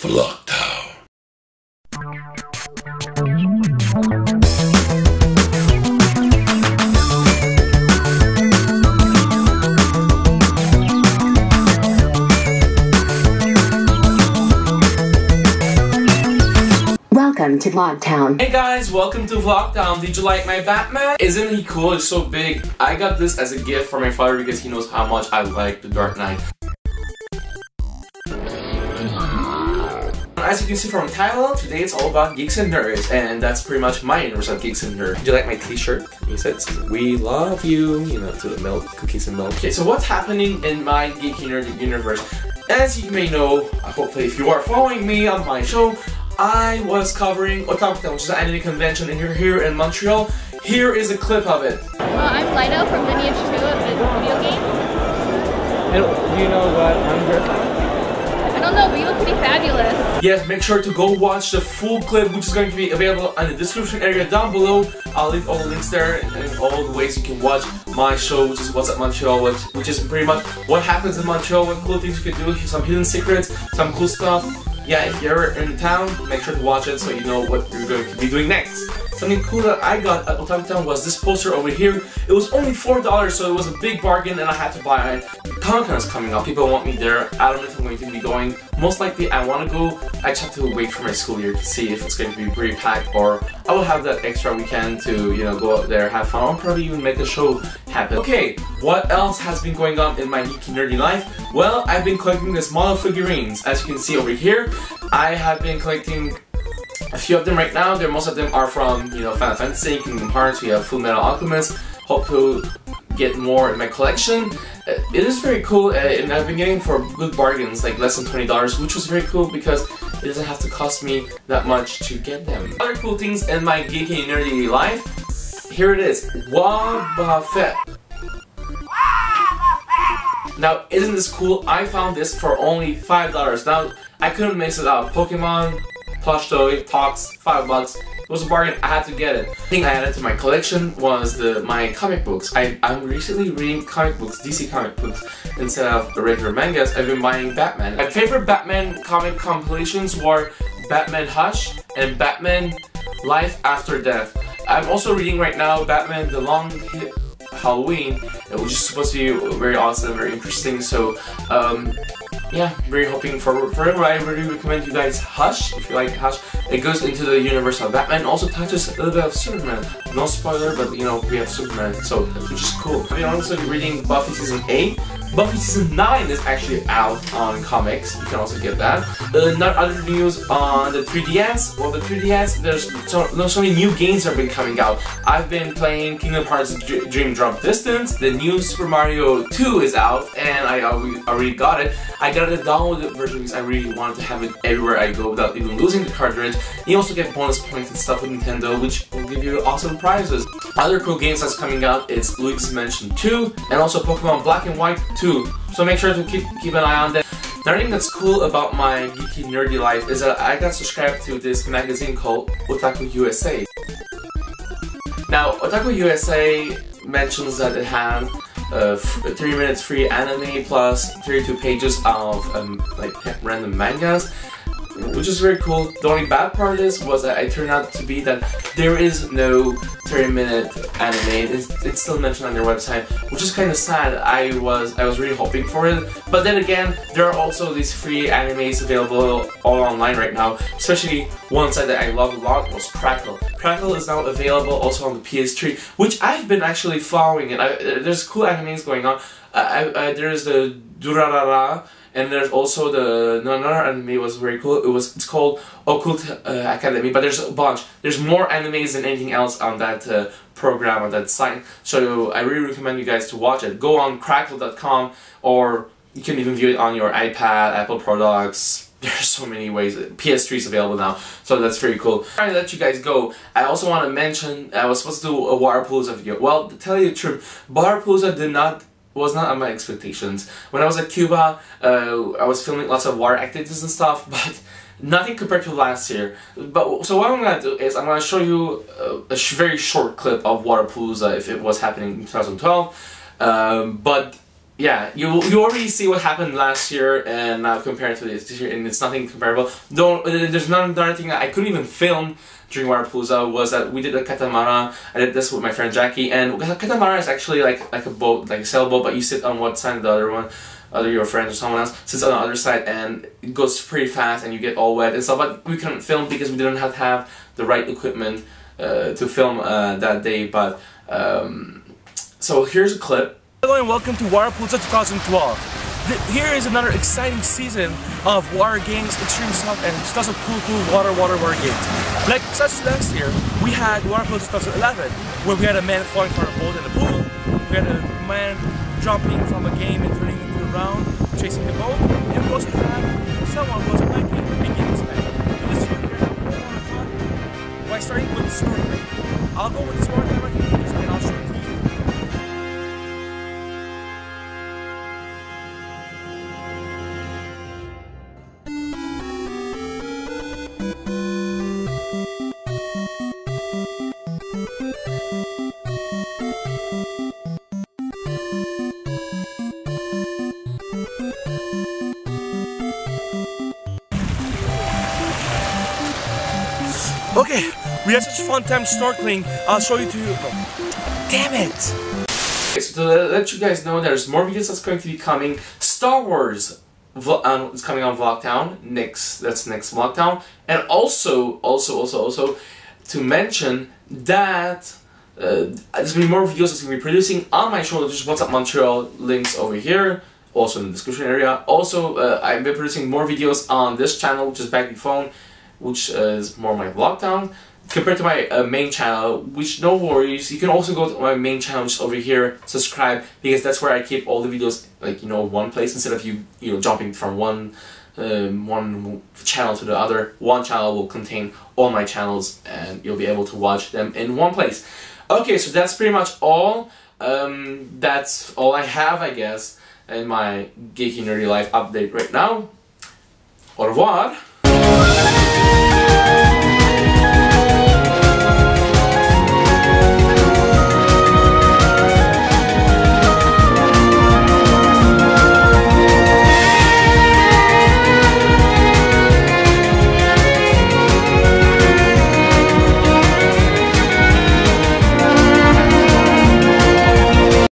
Flocktown. Welcome to Vlogtown. Hey guys, welcome to Vlogtown. Did you like my Batman? Isn't he cool? It's so big. I got this as a gift for my father because he knows how much I like The Dark Knight. As you can see from the title, today it's all about geeks and nerds, and that's pretty much my universe of geeks and nerds. Do you like my t-shirt? He said, we love you, you know, to the milk, cookies and milk. Okay, so what's happening in my geeky nerd universe? As you may know, hopefully if you are following me on my show, I was covering Otakuthon, which is an anime convention here, here in Montreal. Here is a clip of it. Well, I'm Lido from Lineage 2 of the video game. And do you know what I'm I don't know, but you look pretty fabulous. Yes, make sure to go watch the full clip, which is going to be available in the description area down below. I'll leave all the links there and all the ways you can watch my show, which is What's Up Montreal, which, which is pretty much what happens in Montreal, what cool things you can do, some hidden secrets, some cool stuff. Yeah, if you're in town, make sure to watch it so you know what you're going to be doing next. Something cool that I got at Otakuthon was this poster over here. It was only $4, so it was a big bargain and I had to buy it. Comic-Con is coming up, people want me there. I don't know if I'm going to be going. Most likely I want to go. I just have to wait for my school year to see if it's going to be pretty packed or I will have that extra weekend to, you know, go out there, have fun. I'll probably even make a show happen. Okay, what else has been going on in my geeky nerdy life? Well, I've been collecting the model figurines. As you can see over here, I have been collecting a few of them right now. There, most of them are from you know Final Fantasy, Kingdom Hearts. We have Full Metal Alchemist. Hope to get more in my collection. Uh, it is very cool, uh, and I've been getting for good bargains, like less than twenty dollars, which was very cool because it doesn't have to cost me that much to get them. Other cool things in my geeky nerdy life. Here it is, Wobbuffet. Now, isn't this cool? I found this for only $5. Now, I couldn't miss it up. Pokemon, plush toy, talks, 5 bucks. It was a bargain, I had to get it. The thing I added to my collection was the my comic books. I, I'm recently reading comic books, DC comic books, instead of the regular mangas. I've been buying Batman. My favorite Batman comic compilations were Batman Hush and Batman Life After Death. I'm also reading right now Batman The Long Halloween, which is supposed to be very awesome, very interesting. So, um, yeah, very hoping for forever. I really recommend you guys Hush if you like Hush. It goes into the universe of Batman. Also touches a little bit of Superman. No spoiler, but you know we have Superman, so which is cool. I've been also reading Buffy season eight. Buffy Season 9 is actually out on comics, you can also get that. Uh, not other news on the 3DS, well the 3DS, there's so, there's so many new games have been coming out. I've been playing Kingdom Hearts 3D Dream Drop Distance, the new Super Mario 2 is out, and I already got it. I got the downloaded version because I really wanted to have it everywhere I go without even losing the cartridge. You also get bonus points and stuff with Nintendo, which will give you awesome prizes. Other cool games that's coming out is Luigi's Mansion 2, and also Pokemon Black and White too. So make sure to keep keep an eye on that. Another thing that's cool about my geeky nerdy life is that I got subscribed to this magazine called Otaku USA. Now, Otaku USA mentions that it has uh, 3 minutes free anime plus 32 pages of um, like random mangas which is very cool. The only bad part is was that it turned out to be that there is no 30 minute anime. It's, it's still mentioned on their website, which is kind of sad. I was I was really hoping for it, but then again, there are also these free animes available all online right now. Especially one site that I love a lot was Crackle. Crackle is now available also on the PS3, which I've been actually following it. I, there's cool animes going on. Uh, I, uh, I, there's the Durarara and there's also the another anime was very cool. It was it's called Occult uh, Academy, but there's a bunch. There's more animes than anything else on that uh, program on that site. So I really recommend you guys to watch it. Go on Crackle.com or you can even view it on your iPad, Apple products. There's so many ways. PS3 is available now, so that's very cool. Before I let you guys go, I also want to mention I was supposed to do a Waterpolooza video. Well, to tell you the truth, Waterpolooza did not was not on my expectations. When I was at Cuba, uh, I was filming lots of water activities and stuff, but nothing compared to last year. But so what I'm gonna do is I'm gonna show you a, a sh very short clip of Waterpolooza if it was happening in 2012. Um, but yeah, you you already see what happened last year and now compared to this year, and it's nothing comparable. Don't there's none another thing that I couldn't even film during Waterpolooza was that we did a catamaran. I did this with my friend Jackie, and catamaran is actually like like a boat, like a sailboat, but you sit on one side of the other one. Other your friends or someone else sits on the other side and it goes pretty fast and you get all wet and stuff. But we couldn't film because we didn't have, have the right equipment uh, to film uh, that day. But um, so here's a clip Hello and welcome to Waterpolooza 2012. The, here is another exciting season of water games, extreme stuff, and of cool, cool water, water, water games. Like such as last year, we had Waterpolooza 2011, where we had a man falling from a boat in the pool, we had a man jumping from a game and turning into a round, chasing the boat, and we also had someone who was playing a beginning spec. This year, we're going to have more fun by starting with snorkeling. I'll go with the snorkeling Okay, we had such a fun time snorkeling. I'll show you to you. Oh, damn it! Okay, so to let you guys know, there's more videos that's going to be coming. Star Wars um, is coming on Vlogtown next. That's next Vlogtown, and also, also, also, also, to mention that uh, there's gonna be more videos that's gonna be producing on my channel. Just What's Up Montreal links over here, also in the description area. Also, uh, I've been producing more videos on this channel, which is Back Phone, which uh, is more my Vlogtown compared to my uh, main channel, which no worries, you can also go to my main channel just over here, subscribe, because that's where I keep all the videos, like, you know, one place, instead of you, you know, jumping from one, um, one channel to the other. One channel will contain all my channels, and you'll be able to watch them in one place. Okay, so that's pretty much all. Um, that's all I have, I guess, in my geeky nerdy life update right now. Au revoir!